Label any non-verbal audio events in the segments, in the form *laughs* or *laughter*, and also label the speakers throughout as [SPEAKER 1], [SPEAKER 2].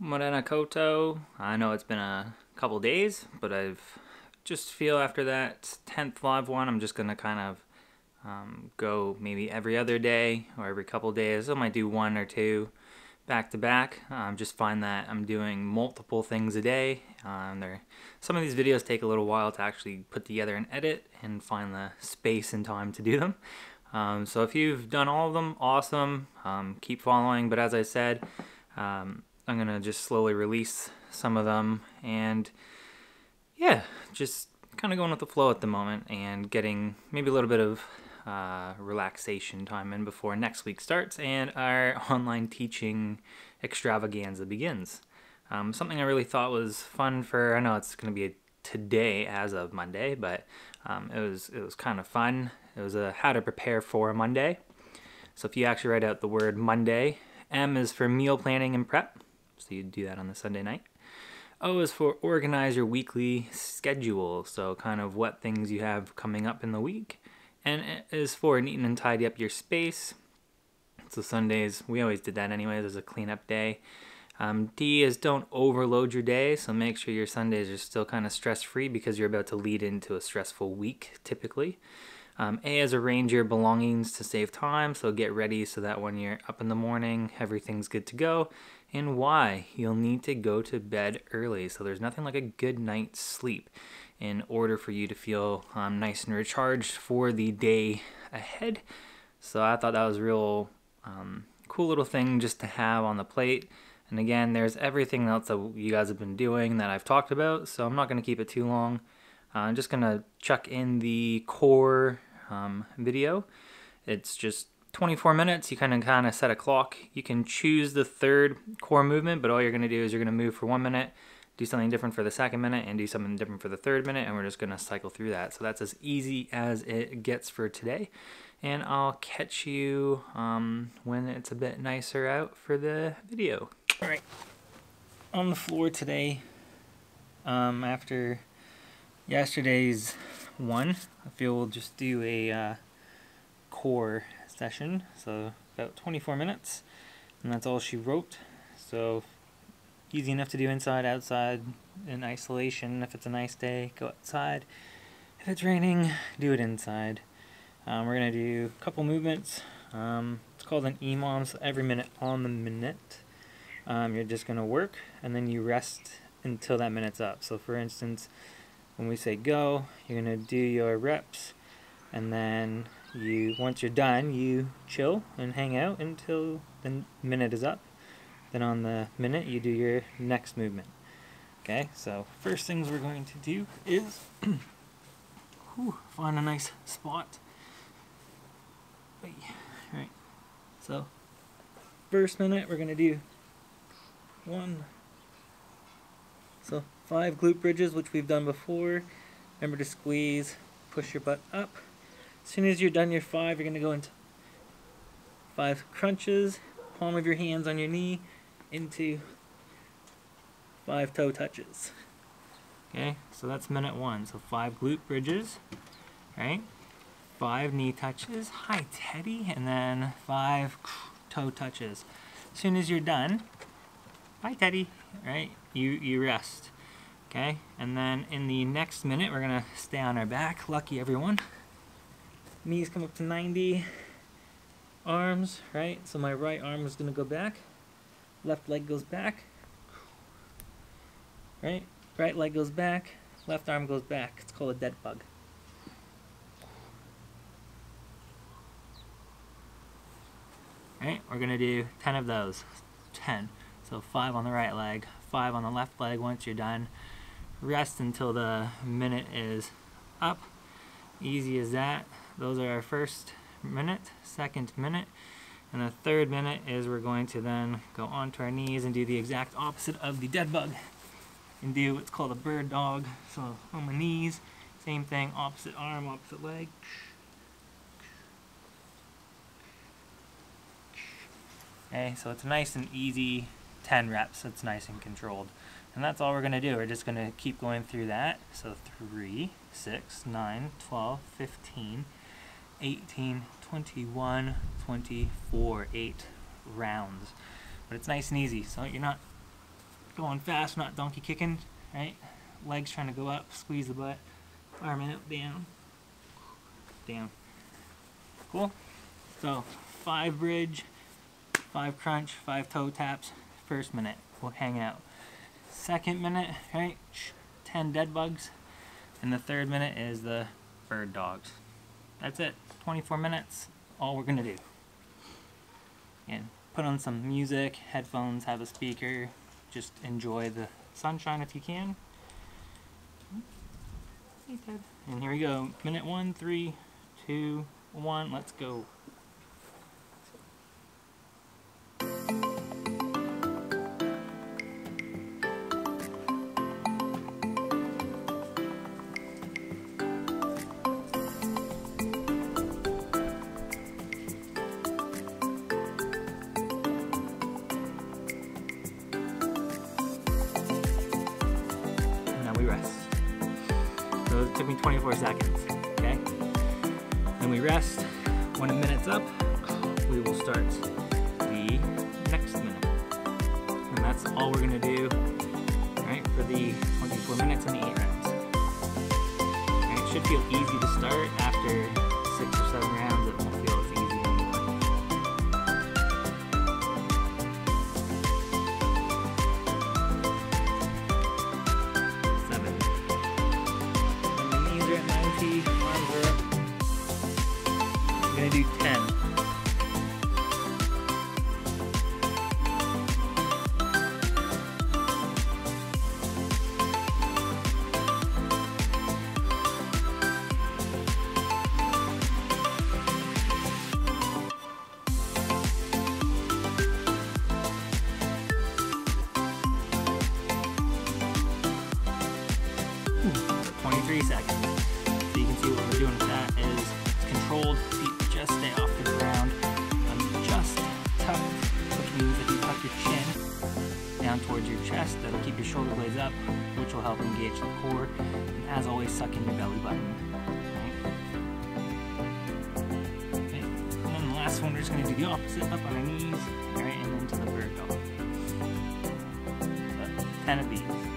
[SPEAKER 1] Morena Koto. I know it's been a couple days, but I've just feel after that 10th live one, I'm just going to kind of um, go maybe every other day or every couple days. I might do one or two back to back. Um, just find that I'm doing multiple things a day. Um, there, some of these videos take a little while to actually put together and edit and find the space and time to do them. Um, so if you've done all of them, awesome. Um, keep following. But as I said, um, I'm going to just slowly release some of them. And yeah, just kind of going with the flow at the moment and getting maybe a little bit of uh, relaxation time in before next week starts and our *laughs* online teaching extravaganza begins. Um, something I really thought was fun for, I know it's going to be today as of Monday, but um, it was it was kind of fun. It was a how to prepare for Monday. So if you actually write out the word Monday, M is for meal planning and prep. So you do that on the Sunday night. O is for organize your weekly schedule. So kind of what things you have coming up in the week. And is for neat and tidy up your space. So Sundays, we always did that anyways as a cleanup day. Um, D is don't overload your day, so make sure your Sundays are still kind of stress free because you're about to lead into a stressful week typically. Um, a is arrange your belongings to save time, so get ready so that when you're up in the morning, everything's good to go. And why you'll need to go to bed early, so there's nothing like a good night's sleep in order for you to feel um, nice and recharged for the day ahead. So I thought that was real um, cool little thing just to have on the plate. And again, there's everything else that you guys have been doing that I've talked about, so I'm not going to keep it too long. Uh, I'm just going to chuck in the core um, video. It's just 24 minutes. You kind of kind of set a clock. You can choose the third core movement, but all you're going to do is you're going to move for one minute, do something different for the second minute, and do something different for the third minute, and we're just going to cycle through that. So that's as easy as it gets for today. And I'll catch you um, when it's a bit nicer out for the video. All right, on the floor today, um, after yesterday's one, I feel we'll just do a uh, core session, so about 24 minutes, and that's all she wrote. So easy enough to do inside, outside, in isolation. If it's a nice day, go outside. If it's raining, do it inside. Um, we're going to do a couple movements. Um, it's called an EMOM, so every minute on the minute. Um, you're just going to work, and then you rest until that minute's up. So for instance, when we say go, you're going to do your reps, and then you once you're done, you chill and hang out until the minute is up. Then on the minute, you do your next movement. Okay, so first things we're going to do is *clears throat* whew, find a nice spot. Alright, so first minute we're going to do one, so five glute bridges, which we've done before. Remember to squeeze, push your butt up. As soon as you're done your five, you're going to go into five crunches, palm of your hands on your knee, into five toe touches. Okay, so that's minute one. So five glute bridges, right? Five knee touches, hi Teddy, and then five toe touches. As soon as you're done, bye Teddy, right? You, you rest, okay? And then in the next minute, we're gonna stay on our back. Lucky everyone. Knees come up to 90. Arms, right? So my right arm is going to go back. Left leg goes back. Right? Right leg goes back. Left arm goes back. It's called a dead bug. Right? We're going to do 10 of those. 10. So 5 on the right leg, 5 on the left leg once you're done. Rest until the minute is up. Easy as that. Those are our first minute, second minute, and the third minute is we're going to then go onto our knees and do the exact opposite of the dead bug and do what's called a bird dog. So on my knees, same thing, opposite arm, opposite leg. Okay, so it's nice and easy 10 reps. It's nice and controlled. And that's all we're to do. We're just to keep going through that. So 3, 6, 9, 12, 15, 18, 21, 24, 8 rounds. But it's nice and easy, so you're not going fast, not donkey kicking, right? Legs trying to go up, squeeze the butt, arm out, down, down. Cool? So, five bridge, five crunch, five toe taps, first minute, we'll hang out. Second minute, right, 10 dead bugs, and the third minute is the bird dogs. That's it, 24 minutes, all we're gonna do. And put on some music, headphones, have a speaker, just enjoy the sunshine if you can. And here we go. Minute one, three, two, one, let's go. One, we're just gonna do the opposite, up on our knees, right, and then to the bird dog. So, 10 of these.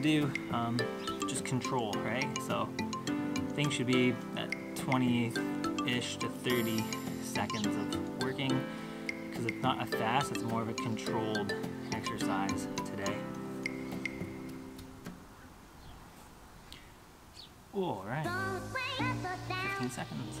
[SPEAKER 1] To do, um, just control, right? So things should be at 20-ish to 30 seconds of working because it's not a fast, it's more of a controlled exercise today. All right, 15 seconds.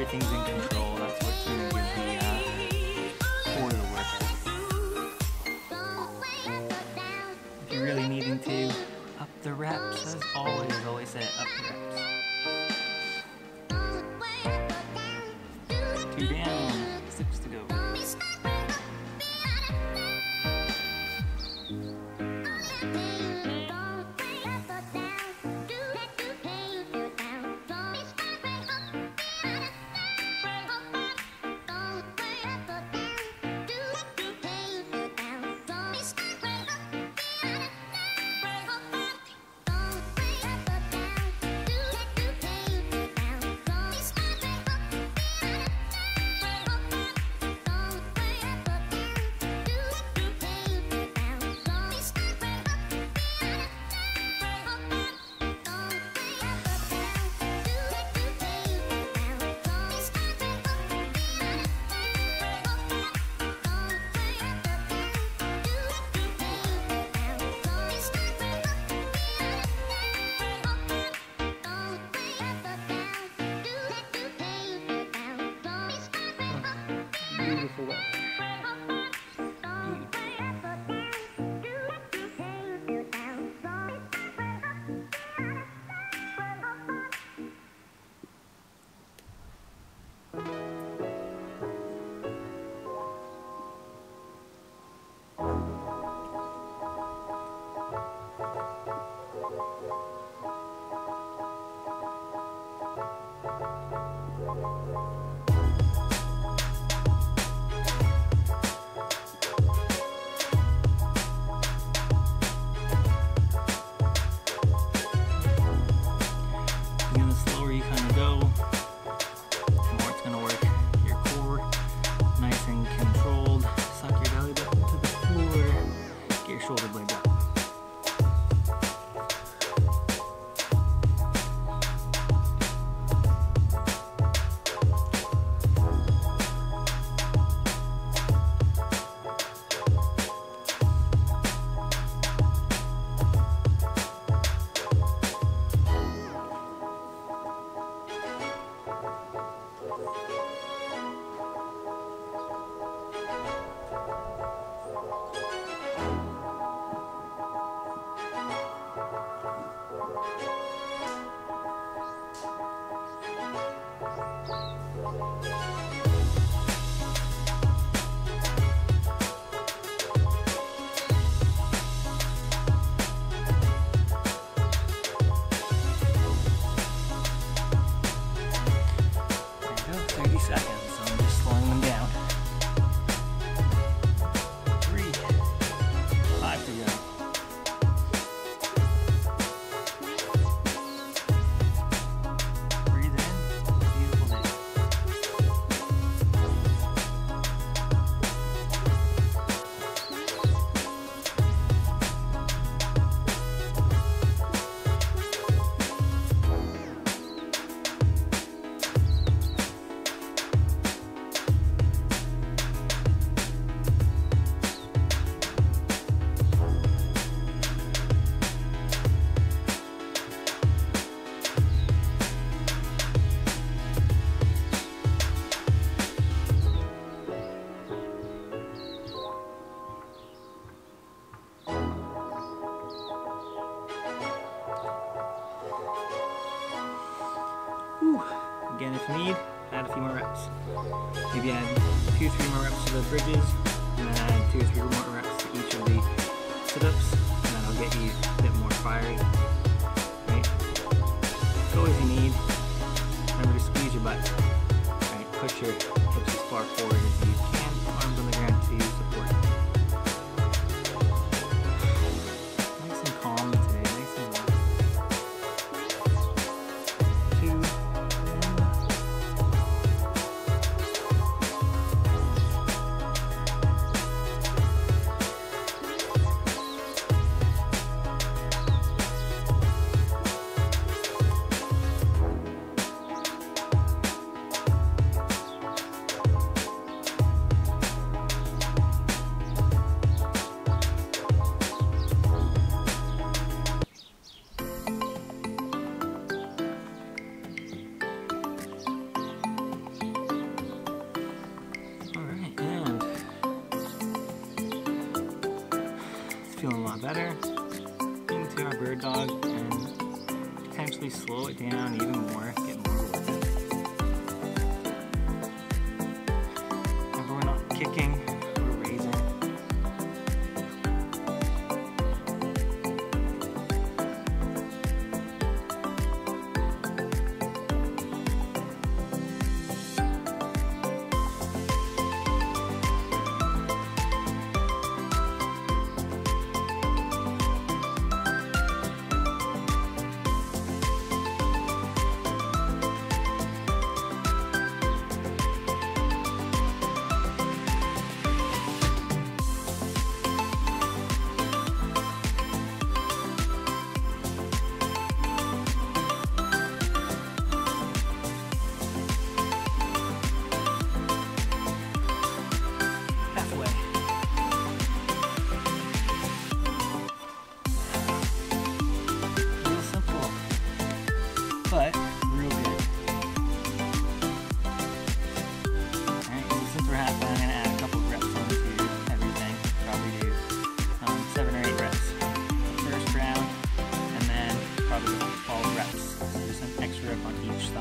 [SPEAKER 1] Everything's in control. That's the uh. If you're really needing to up the reps, as always, always say up the reps. Beautiful. There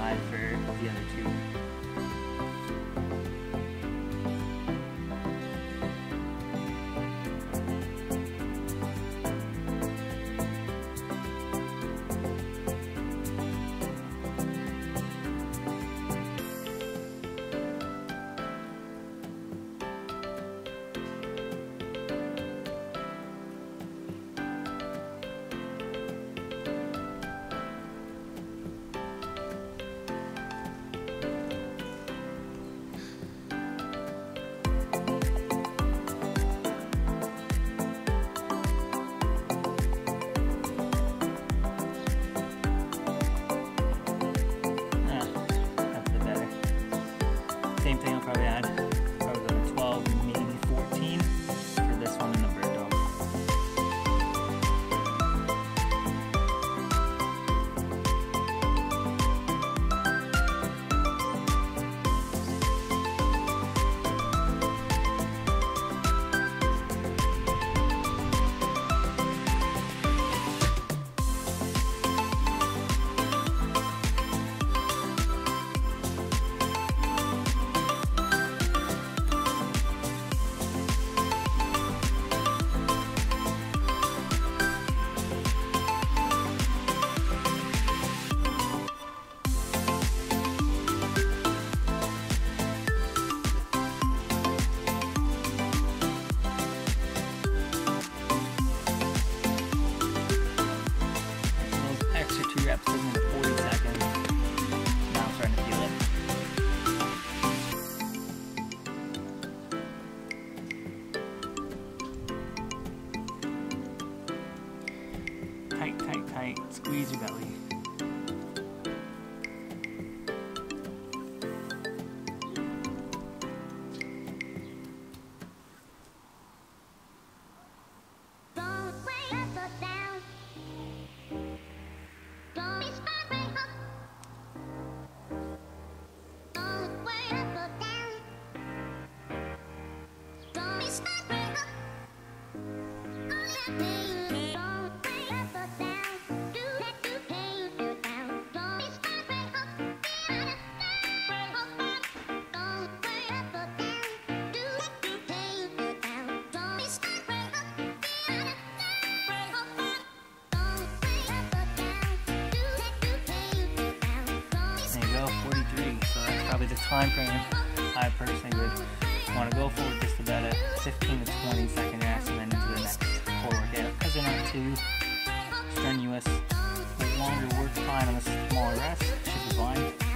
[SPEAKER 1] side for the other two. Tight. Squeeze your belly. Time frame, I personally would want to go for just about a 15 to 20 second rest and then into the next core workout because they're not too strenuous. Longer work time and a smaller rest should be fine.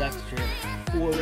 [SPEAKER 1] Extra four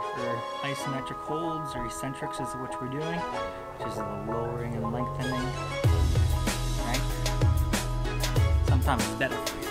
[SPEAKER 1] for isometric holds or eccentrics is what we're doing, which is the lowering and lengthening. Right? Sometimes it's better